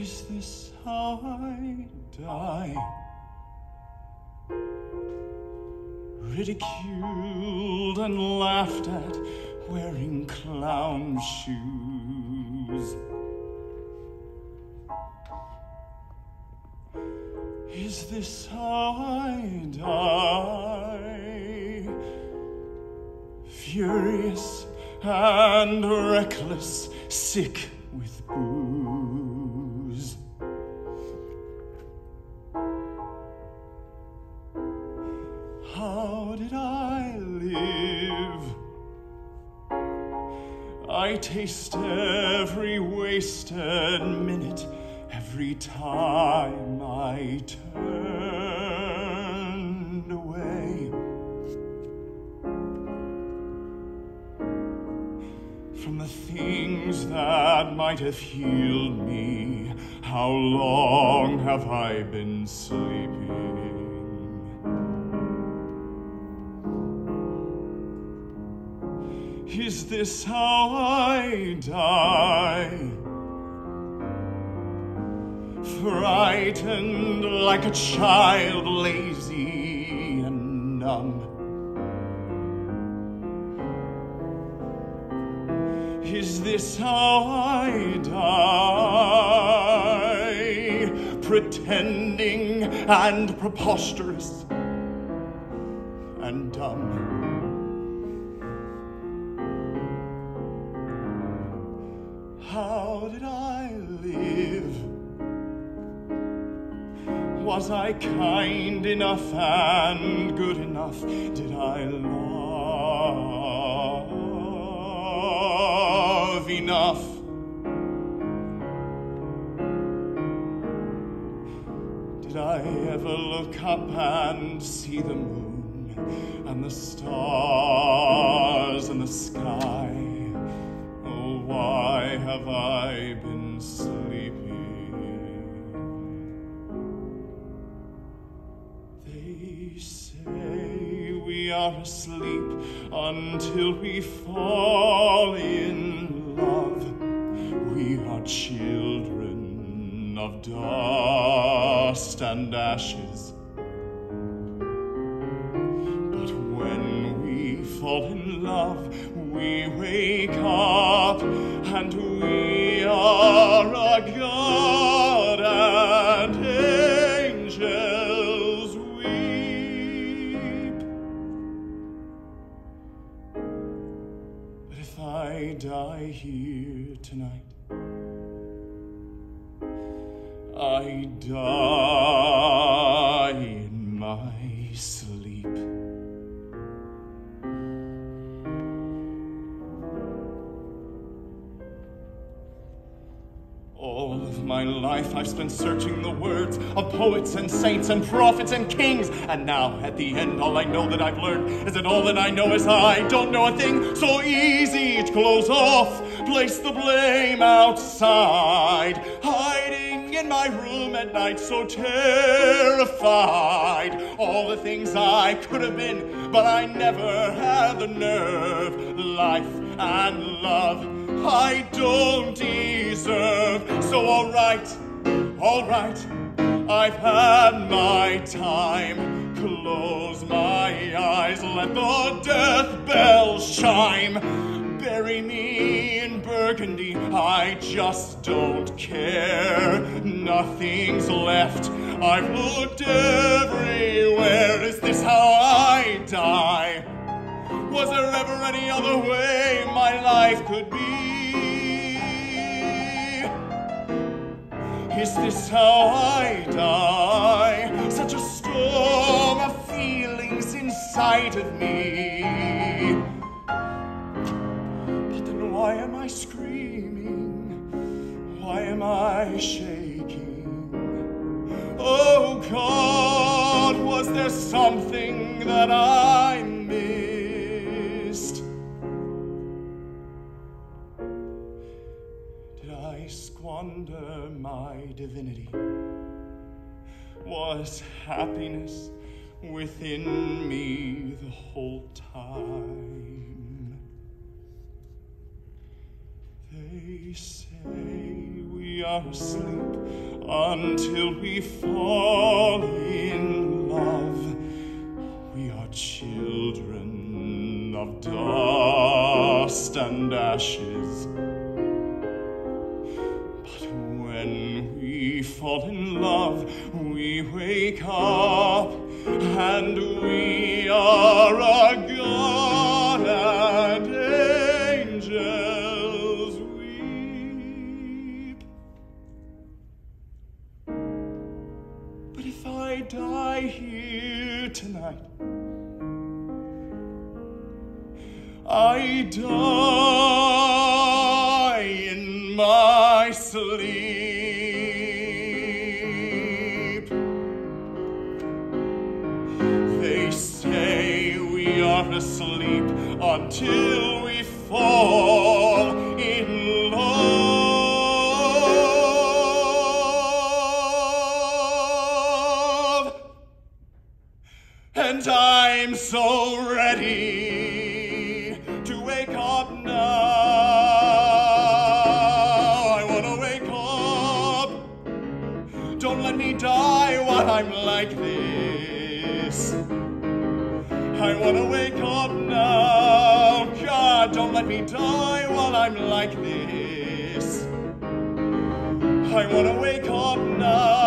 Is this how I die? Ridiculed and laughed at, wearing clown shoes. Is this how I die? Furious and reckless, sick with booze. How did I live? I taste every wasted minute every time I turned away. From the things that might have healed me, how long have I been sleeping? Is this how I die? Frightened like a child, lazy and numb. Is this how I die? Pretending and preposterous and dumb. Was I kind enough and good enough? Did I love enough? Did I ever look up and see the moon and the stars and the sky? Oh, why have I been are asleep until we fall in love. We are children of dust and ashes. I die here tonight, I die in my sleep. My life I've spent searching the words of poets and saints and prophets and kings. And now, at the end, all I know that I've learned is that all that I know is I don't know a thing. So easy to close off, place the blame outside. Hiding in my room at night, so terrified. All the things I could have been, but I never had the nerve. Life and love. I don't deserve. So alright, alright, I've had my time. Close my eyes, let the death bell chime. Bury me in burgundy, I just don't care. Nothing's left, I've looked everywhere. Is this how I die? Was there ever any other way my life could be? Is this how I die? Such a storm of feelings inside of me. But then why am I screaming? Why am I shaking? Oh God, was there something that I divinity? Was happiness within me the whole time? They say we are asleep until we fall in love. We are children of dust and ashes. We fall in love, we wake up and we are a god and angels weep. But if I die here tonight, I die in my sleep. I wanna wake up now. God, don't let me die while I'm like this. I wanna wake up now.